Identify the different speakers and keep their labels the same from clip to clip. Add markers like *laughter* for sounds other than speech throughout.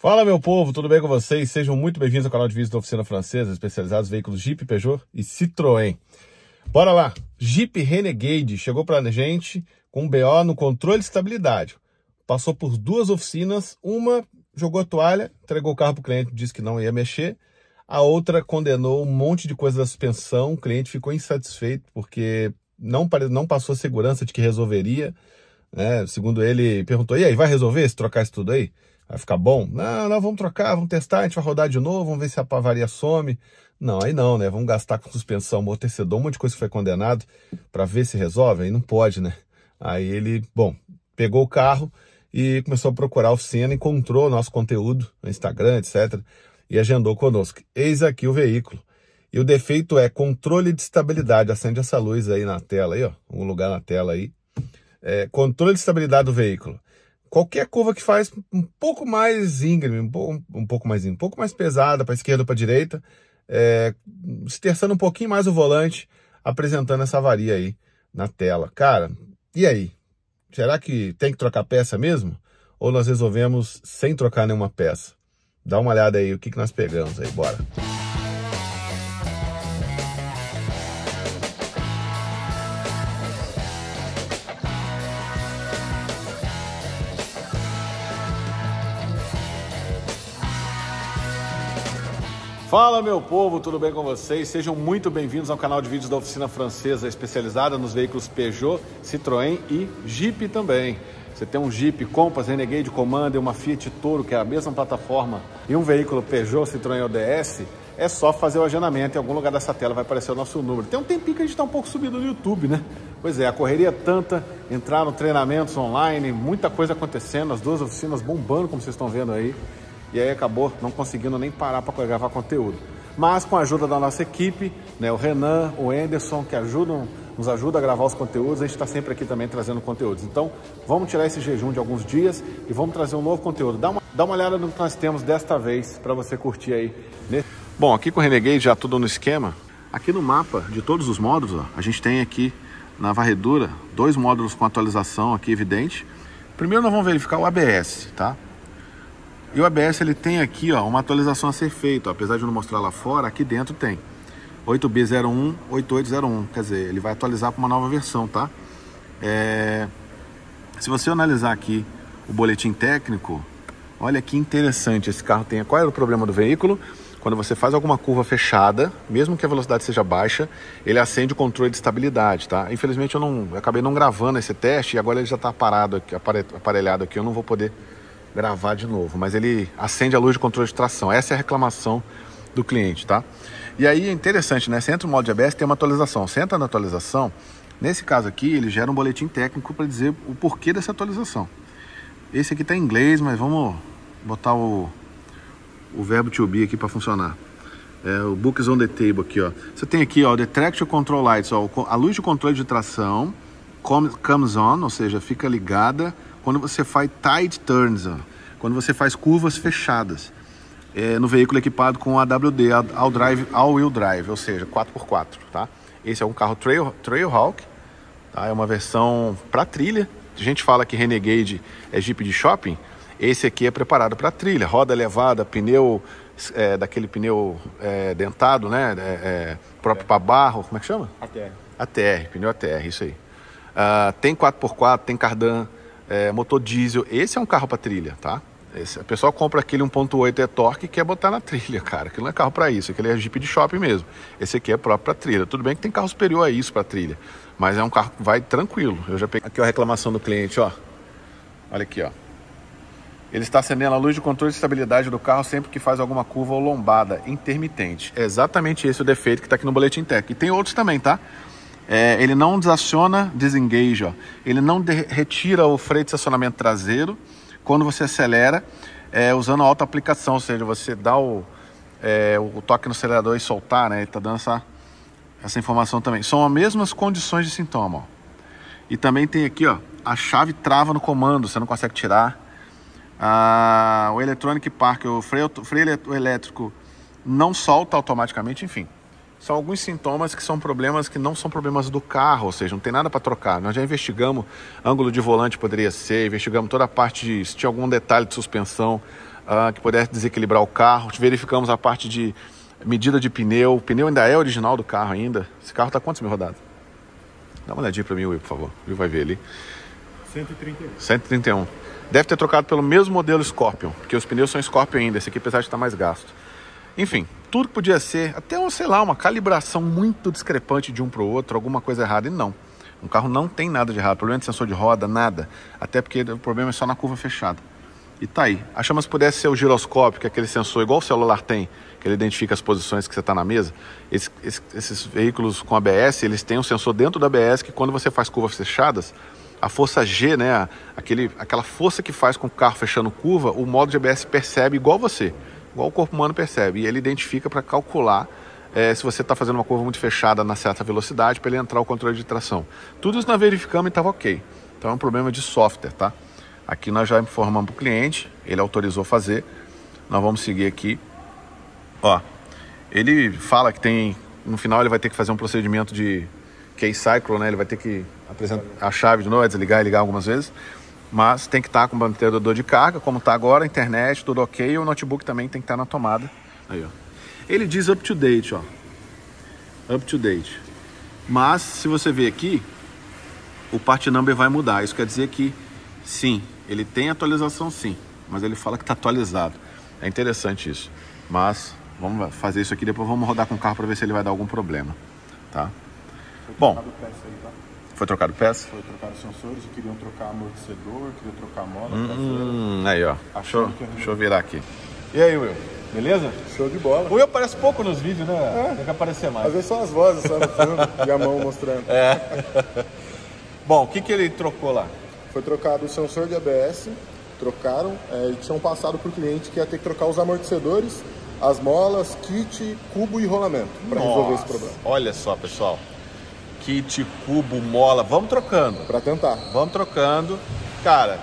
Speaker 1: Fala meu povo, tudo bem com vocês? Sejam muito bem-vindos ao canal de vídeos da Oficina Francesa, especializados em veículos Jeep, Peugeot e Citroën. Bora lá! Jeep Renegade chegou para a gente com um BO no controle de estabilidade. Passou por duas oficinas, uma jogou a toalha, entregou o carro para o cliente, disse que não ia mexer. A outra condenou um monte de coisa da suspensão, o cliente ficou insatisfeito porque não, não passou segurança de que resolveria. Né? Segundo ele, perguntou, e aí, vai resolver se trocar isso tudo aí? Vai ficar bom? Não, não, vamos trocar, vamos testar, a gente vai rodar de novo, vamos ver se a pavaria some. Não, aí não, né? Vamos gastar com suspensão, amortecedor, um monte de coisa que foi condenado para ver se resolve. Aí não pode, né? Aí ele, bom, pegou o carro e começou a procurar a oficina, encontrou o nosso conteúdo no Instagram, etc. E agendou conosco. Eis aqui o veículo. E o defeito é controle de estabilidade. Acende essa luz aí na tela, aí, ó. Um lugar na tela aí. É, controle de estabilidade do veículo qualquer curva que faz um pouco mais íngreme, um pouco, um pouco mais um pouco mais pesada para esquerda ou para direita, é, esterçando um pouquinho mais o volante, apresentando essa avaria aí na tela. Cara, e aí? Será que tem que trocar peça mesmo? Ou nós resolvemos sem trocar nenhuma peça? Dá uma olhada aí, o que, que nós pegamos aí, bora. Fala meu povo, tudo bem com vocês? Sejam muito bem-vindos ao canal de vídeos da Oficina Francesa, especializada nos veículos Peugeot, Citroën e Jeep também. Você tem um Jeep Compass Renegade Commander, uma Fiat Toro, que é a mesma plataforma, e um veículo Peugeot Citroën ODS, é só fazer o agendamento, em algum lugar dessa tela vai aparecer o nosso número. Tem um tempinho que a gente está um pouco subido no YouTube, né? Pois é, a correria é tanta, entrar no treinamentos online, muita coisa acontecendo, as duas oficinas bombando, como vocês estão vendo aí e aí acabou não conseguindo nem parar para gravar conteúdo. Mas com a ajuda da nossa equipe, né, o Renan, o Anderson, que ajudam, nos ajuda a gravar os conteúdos, a gente está sempre aqui também trazendo conteúdos. Então, vamos tirar esse jejum de alguns dias e vamos trazer um novo conteúdo. Dá uma, dá uma olhada no que nós temos desta vez para você curtir aí. Bom, aqui com o Renegade já tudo no esquema. Aqui no mapa de todos os módulos, ó, a gente tem aqui na varredura dois módulos com atualização aqui evidente. Primeiro nós vamos verificar o ABS, tá? E o ABS ele tem aqui ó, uma atualização a ser feita, apesar de não mostrar lá fora, aqui dentro tem 8B01, 8801, quer dizer, ele vai atualizar para uma nova versão, tá? É... Se você analisar aqui o boletim técnico, olha que interessante esse carro tem. Qual era o problema do veículo? Quando você faz alguma curva fechada, mesmo que a velocidade seja baixa, ele acende o controle de estabilidade, tá? Infelizmente eu não eu acabei não gravando esse teste e agora ele já está parado aqui, aparelhado aqui, eu não vou poder gravar de novo, mas ele acende a luz de controle de tração. Essa é a reclamação do cliente, tá? E aí é interessante, né? Você entra no modo de ABS, tem uma atualização. Você entra na atualização, nesse caso aqui, ele gera um boletim técnico para dizer o porquê dessa atualização. Esse aqui está em inglês, mas vamos botar o, o verbo to be aqui para funcionar. É, o book is on the table aqui, ó. Você tem aqui, ó, the traction control lights, ó, a luz de controle de tração comes on, ou seja, fica ligada quando você faz tight turns, ó, quando você faz curvas fechadas é, no veículo equipado com AWD, All Drive, All Wheel Drive, ou seja, 4x4, tá? Esse é um carro Trail, Trailhawk, tá? É uma versão para trilha. A gente fala que Renegade é Jeep de shopping, esse aqui é preparado para trilha, roda elevada, pneu é, daquele pneu é, dentado, né? É, é próprio para barro, como é que chama?
Speaker 2: ATR.
Speaker 1: ATR, pneu ATR, isso aí. Uh, tem 4x4, tem cardan, é, motor diesel. Esse é um carro para trilha, tá? Esse, a pessoa compra aquele 1.8 e-torque e quer botar na *laughs* trilha, cara. Aquilo não é carro para isso, aquele é Jeep de shopping mesmo. Esse aqui é próprio para trilha. Tudo bem que tem carro superior a isso para trilha, mas é um carro que vai tranquilo. Eu já peguei aqui a reclamação do cliente, ó. Olha aqui, ó. Ele está acendendo a luz de controle de estabilidade do carro sempre que faz alguma curva ou lombada intermitente. É exatamente esse o defeito que está aqui no boletim técnico. E tem outros também, tá? É, ele não desaciona, desengage, ó. ele não retira o freio de estacionamento traseiro quando você acelera é, usando alta aplicação, ou seja, você dá o, é, o toque no acelerador e soltar, né? Ele está dando essa, essa informação também. São as mesmas condições de sintoma. Ó. E também tem aqui, ó, a chave trava no comando, você não consegue tirar. Ah, o Electronic Park, o freio, o freio elétrico não solta automaticamente, enfim são alguns sintomas que são problemas que não são problemas do carro, ou seja, não tem nada para trocar. Nós já investigamos ângulo de volante poderia ser, investigamos toda a parte de se tinha algum detalhe de suspensão, uh, que pudesse desequilibrar o carro. Verificamos a parte de medida de pneu. O pneu ainda é original do carro ainda. Esse carro está quantos mil rodados? Dá uma olhadinha para mim, Will, por favor. Will vai ver ali.
Speaker 2: 131.
Speaker 1: 131. Deve ter trocado pelo mesmo modelo Scorpion, porque os pneus são Scorpion ainda. Esse aqui, apesar de estar mais gasto. Enfim, tudo que podia ser, até, um, sei lá, uma calibração muito discrepante de um para o outro, alguma coisa errada, e não. Um carro não tem nada de errado, problema de sensor de roda, nada. Até porque o problema é só na curva fechada. E tá aí. Achamos que pudesse ser o giroscópio, que é aquele sensor igual o celular tem, que ele identifica as posições que você está na mesa. Esse, esse, esses veículos com ABS, eles têm um sensor dentro do ABS que quando você faz curvas fechadas, a força G, né, aquele, aquela força que faz com o carro fechando curva, o modo de ABS percebe igual você igual o corpo humano percebe. E ele identifica para calcular é, se você está fazendo uma curva muito fechada na certa velocidade para ele entrar o controle de tração. Tudo isso nós verificamos e estava ok. Então é um problema de software, tá? Aqui nós já informamos para o cliente, ele autorizou fazer. Nós vamos seguir aqui. Ó, ele fala que tem, no final ele vai ter que fazer um procedimento de key cycle, né? Ele vai ter que apresentar a chave de novo, desligar e ligar algumas vezes mas tem que estar tá com o mantenedor de carga, como está agora, internet, tudo ok, e o notebook também tem que estar tá na tomada. Aí, ó. Ele diz up to date, ó. Up to date. Mas, se você ver aqui, o part number vai mudar. Isso quer dizer que, sim, ele tem atualização sim, mas ele fala que está atualizado. É interessante isso. Mas, vamos fazer isso aqui, depois vamos rodar com o carro para ver se ele vai dar algum problema, tá? Bom... Foi trocado peça?
Speaker 2: Foi trocado sensores, queriam trocar amortecedor, queriam trocar mola.
Speaker 1: Hum, aí, ó. Deixa, deixa eu virar aqui. E aí, Will? Beleza?
Speaker 2: Show de bola.
Speaker 1: O Will aparece pouco nos vídeos, né? É. Tem que aparecer mais.
Speaker 2: Às vezes só as vozes, só no filme, e a mão mostrando.
Speaker 1: É. *laughs* Bom, o que, que ele trocou lá?
Speaker 2: Foi trocado o sensor de ABS, trocaram, é, e tinham passado para o cliente que ia ter que trocar os amortecedores, as molas, kit, cubo e rolamento para resolver esse problema.
Speaker 1: Olha só, pessoal kit, cubo, mola, vamos trocando.
Speaker 2: Para tentar.
Speaker 1: Vamos trocando. Cara,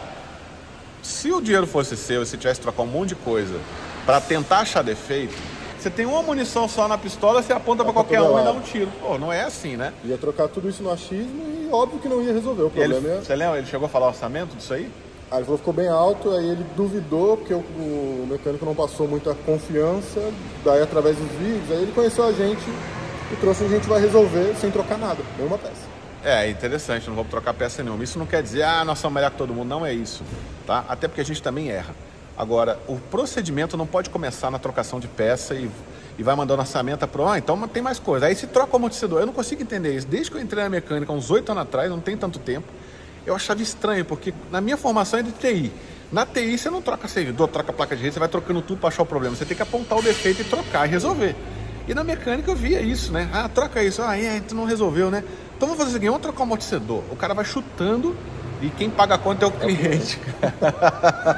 Speaker 1: se o dinheiro fosse seu e você tivesse que trocar um monte de coisa para tentar achar defeito, você tem uma munição só na pistola, você aponta para qualquer um e dá um tiro. Pô, não é assim, né?
Speaker 2: Ia trocar tudo isso no achismo e óbvio que não ia resolver o problema.
Speaker 1: Ele,
Speaker 2: é...
Speaker 1: Você lembra? Ele chegou a falar orçamento disso aí?
Speaker 2: Aí ele falou que ficou bem alto, aí ele duvidou, porque o, o mecânico não passou muita confiança, daí através dos vídeos, aí ele conheceu a gente e trouxe a gente vai resolver sem trocar nada, nenhuma peça.
Speaker 1: É, interessante, não vamos trocar peça nenhuma. Isso não quer dizer, ah, nós somos melhor que todo mundo. Não é isso, tá? Até porque a gente também erra. Agora, o procedimento não pode começar na trocação de peça e, e vai mandando orçamento para, ah, então tem mais coisa. Aí se troca o amortecedor. Eu não consigo entender isso. Desde que eu entrei na mecânica, uns oito anos atrás, não tem tanto tempo, eu achava estranho, porque na minha formação é de TI. Na TI você não troca servidor, troca placa de rede, você vai trocando tudo para achar o problema. Você tem que apontar o defeito e trocar e resolver. E na mecânica eu via isso, né? Ah, troca isso. Ah, é, tu não resolveu, né? Então vamos fazer o seguinte, vamos trocar o amortecedor. O cara vai chutando e quem paga a conta é o cliente.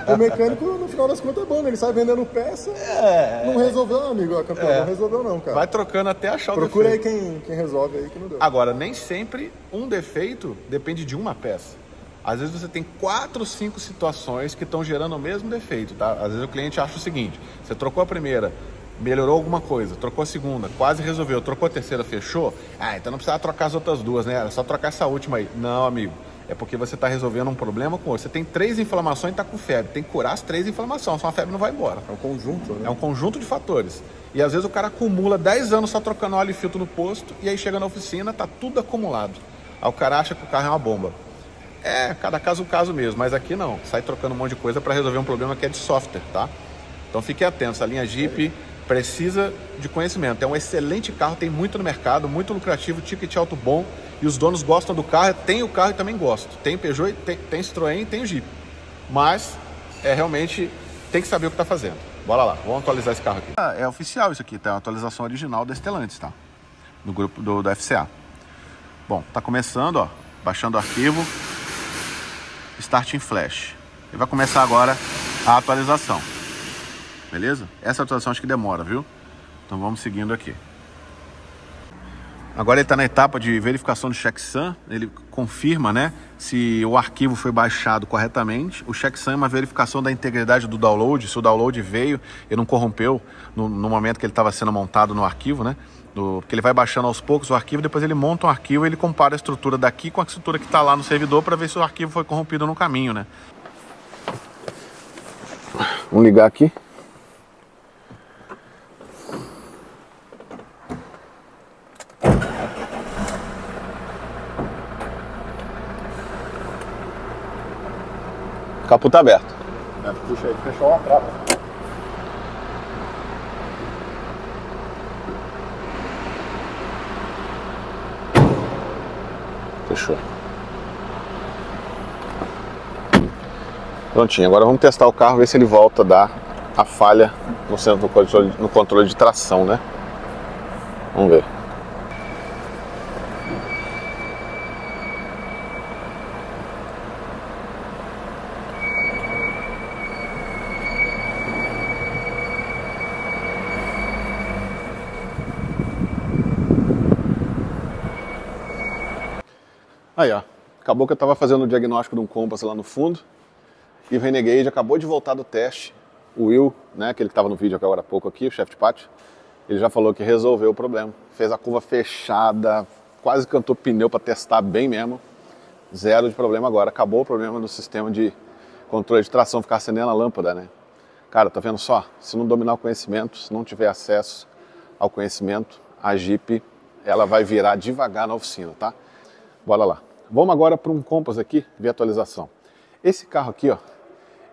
Speaker 2: o mecânico, no final das contas, é bom, né? Ele sai vendendo peça. É... Não resolveu, amigo, campeão. É... Não resolveu, não, cara.
Speaker 1: Vai trocando até achar
Speaker 2: Procura
Speaker 1: o
Speaker 2: defeito. Procura aí quem, quem resolve aí que não deu.
Speaker 1: Agora, nem sempre um defeito depende de uma peça. Às vezes você tem quatro, cinco situações que estão gerando o mesmo defeito, tá? Às vezes o cliente acha o seguinte: você trocou a primeira, melhorou alguma coisa, trocou a segunda, quase resolveu, trocou a terceira, fechou. Ah, então não precisava trocar as outras duas, né? Era só trocar essa última aí. Não, amigo. É porque você está resolvendo um problema com outro. Você tem três inflamações e está com febre. Tem que curar as três inflamações, senão a febre não vai embora.
Speaker 2: É um conjunto, né?
Speaker 1: É um conjunto de fatores. E às vezes o cara acumula 10 anos só trocando óleo e filtro no posto e aí chega na oficina, tá tudo acumulado. Aí o cara acha que o carro é uma bomba. É, cada caso um caso mesmo, mas aqui não. Sai trocando um monte de coisa para resolver um problema que é de software, tá? Então fique atento, a linha Jeep precisa de conhecimento. É um excelente carro, tem muito no mercado, muito lucrativo, ticket alto bom e os donos gostam do carro. Tem o carro e também gosto. Tem Peugeot, tem, tem Citroën, tem o Jeep. Mas é realmente tem que saber o que está fazendo. Bora lá, vamos atualizar esse carro aqui. Ah, é oficial isso aqui, tá? É uma atualização original da Stellantis, tá? No grupo do, do FCA. Bom, tá começando, ó, baixando o arquivo, Start em Flash. E vai começar agora a atualização. Beleza? Essa atuação acho que demora, viu? Então vamos seguindo aqui. Agora ele está na etapa de verificação do checksum, ele confirma né, se o arquivo foi baixado corretamente. O checksum é uma verificação da integridade do download, se o download veio e não corrompeu no, no momento que ele estava sendo montado no arquivo, né? Do, porque ele vai baixando aos poucos o arquivo, depois ele monta um arquivo e ele compara a estrutura daqui com a estrutura que está lá no servidor para ver se o arquivo foi corrompido no caminho, né? Vamos ligar aqui. O capô tá aberto.
Speaker 2: É, puxa aí, fechou uma trava.
Speaker 1: Fechou. Prontinho, agora vamos testar o carro, ver se ele volta a dar a falha no centro do controle, no controle de tração, né? Vamos ver. Aí, ó. Acabou que eu estava fazendo o diagnóstico de um Compass lá no fundo. E o Renegade acabou de voltar do teste. O Will, né, aquele que estava no vídeo agora há pouco aqui, o chefe de pátio, ele já falou que resolveu o problema. Fez a curva fechada, quase cantou pneu para testar bem mesmo. Zero de problema agora. Acabou o problema do sistema de controle de tração ficar acendendo a lâmpada, né? Cara, tá vendo só? Se não dominar o conhecimento, se não tiver acesso ao conhecimento, a Jeep ela vai virar devagar na oficina, tá? Bora lá. Vamos agora para um Compass aqui, de atualização. Esse carro aqui, ó,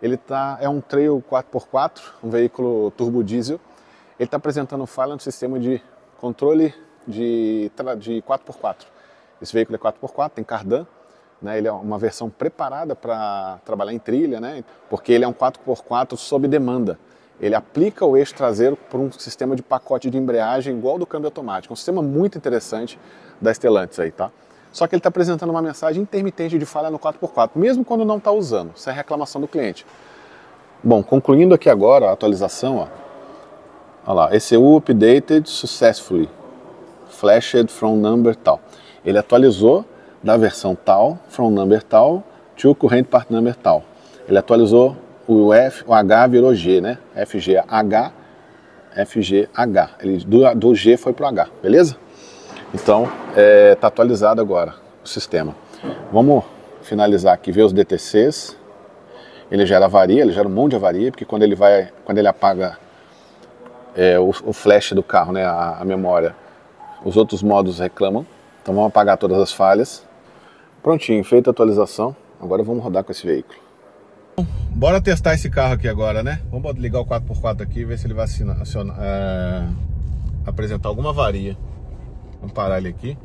Speaker 1: ele tá, é um Trail 4x4, um veículo turbo diesel. Ele está apresentando falha no sistema de controle de, de 4x4. Esse veículo é 4x4, tem cardan, né? ele é uma versão preparada para trabalhar em trilha, né? porque ele é um 4x4 sob demanda. Ele aplica o eixo traseiro por um sistema de pacote de embreagem igual do câmbio automático. Um sistema muito interessante da Stellantis aí, tá? Só que ele está apresentando uma mensagem intermitente de falha no 4x4, mesmo quando não está usando. Isso é reclamação do cliente. Bom, concluindo aqui agora a atualização, ó. Olha lá, ECU updated successfully. Flashed from number tal. Ele atualizou da versão tal, from number tal, to current part number tal. Ele atualizou o F, o H virou G, né? FGH, FGH. Ele, do, do G foi para o H, beleza? Então, está é, tá atualizado agora o sistema. Vamos finalizar aqui, ver os DTCs. Ele gera avaria, ele gera um monte de avaria, porque quando ele vai, quando ele apaga é, o, o, flash do carro, né, a, a memória, os outros modos reclamam. Então vamos apagar todas as falhas. Prontinho, feita a atualização. Agora vamos rodar com esse veículo. Bora testar esse carro aqui agora, né? Vamos ligar o 4x4 aqui e ver se ele vai assinar, acionar, é, apresentar alguma avaria. Vamos parar ele aqui.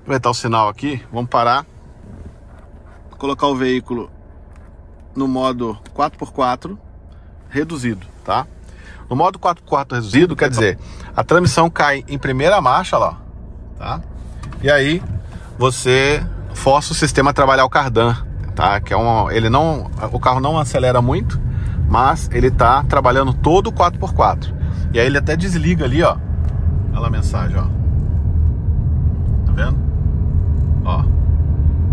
Speaker 1: Aproveitar o sinal aqui, vamos parar. Colocar o veículo no modo 4x4 reduzido, tá? No modo 4x4 reduzido, quer dizer, a transmissão cai em primeira marcha lá, tá? E aí você força o sistema a trabalhar o cardan, tá? Que é um, ele não, o carro não acelera muito, mas ele tá trabalhando todo o 4x4. E aí ele até desliga ali, ó. Olha a mensagem, ó vendo? Ó,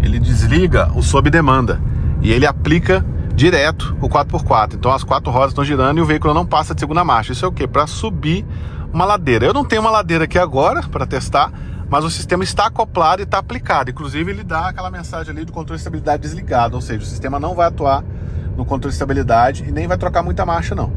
Speaker 1: ele desliga o sob demanda e ele aplica direto o 4x4. Então as quatro rodas estão girando e o veículo não passa de segunda marcha. Isso é o que? Para subir uma ladeira. Eu não tenho uma ladeira aqui agora para testar, mas o sistema está acoplado e está aplicado. Inclusive ele dá aquela mensagem ali do controle de estabilidade desligado, ou seja, o sistema não vai atuar no controle de estabilidade e nem vai trocar muita marcha não.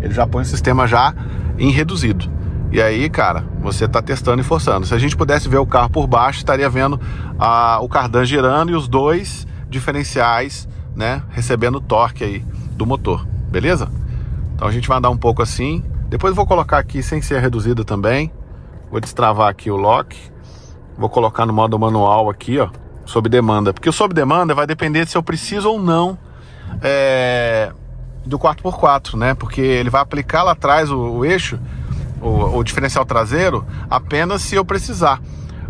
Speaker 1: Ele já põe o sistema já em reduzido. E aí, cara, você está testando e forçando. Se a gente pudesse ver o carro por baixo, estaria vendo a, o cardan girando e os dois diferenciais, né, recebendo torque aí do motor, beleza? Então a gente vai andar um pouco assim. Depois vou colocar aqui sem ser reduzido também. Vou destravar aqui o lock. Vou colocar no modo manual aqui, ó, sob demanda. Porque o sob demanda vai depender se eu preciso ou não é, do 4x4, né? Porque ele vai aplicar lá atrás o, o eixo o, o diferencial traseiro apenas se eu precisar.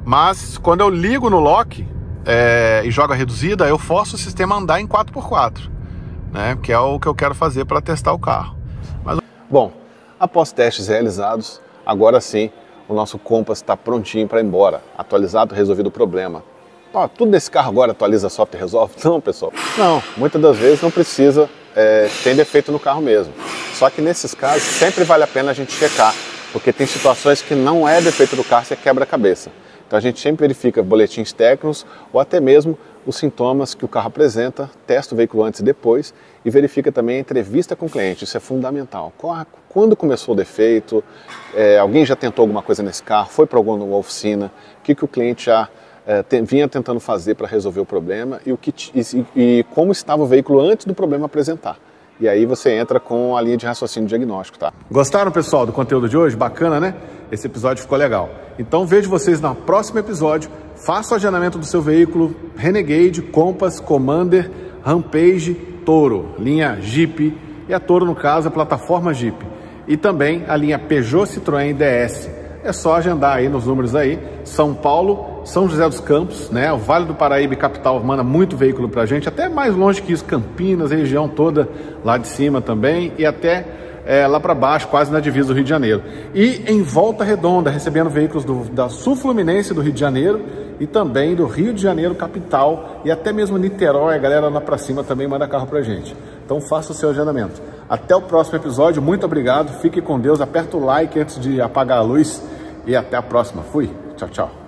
Speaker 1: Mas quando eu ligo no lock é, e jogo a reduzida, eu forço o sistema a andar em 4x4, né? Que é o que eu quero fazer para testar o carro. Mas... Bom, após testes realizados, agora sim o nosso Compass está prontinho para ir embora, atualizado, resolvido o problema. Tudo desse carro agora atualiza software resolve? *laughs* Não, pessoal. Não, muitas das vezes não precisa, é, tem defeito no carro mesmo. Só que nesses casos sempre vale a pena a gente checar porque tem situações que não é defeito do carro, é quebra-cabeça. Então a gente sempre verifica boletins técnicos ou até mesmo os sintomas que o carro apresenta, testa o veículo antes e depois e verifica também a entrevista com o cliente. Isso é fundamental. Quando começou o defeito, é, alguém já tentou alguma coisa nesse carro, foi para alguma oficina, o que, que o cliente já é, tem, vinha tentando fazer para resolver o problema e, o que, e, e como estava o veículo antes do problema apresentar. E aí você entra com a linha de raciocínio diagnóstico, tá? Gostaram, pessoal, do conteúdo de hoje? Bacana, né? Esse episódio ficou legal. Então vejo vocês no próximo episódio. Faça o agendamento do seu veículo Renegade, Compass, Commander, Rampage, Toro, linha Jeep e a Toro, no caso, a plataforma Jeep. E também a linha Peugeot Citroën DS. É só agendar aí nos números aí. São Paulo, são José dos Campos, né? O Vale do Paraíba capital manda muito veículo para a gente, até mais longe que isso, Campinas, região toda lá de cima também e até é, lá para baixo, quase na divisa do Rio de Janeiro. E em Volta Redonda, recebendo veículos do, da Sul Fluminense do Rio de Janeiro e também do Rio de Janeiro capital e até mesmo Niterói, a galera lá para cima também manda carro para gente. Então faça o seu agendamento. Até o próximo episódio, muito obrigado, fique com Deus, aperta o like antes de apagar a luz e até a próxima. Fui, tchau, tchau.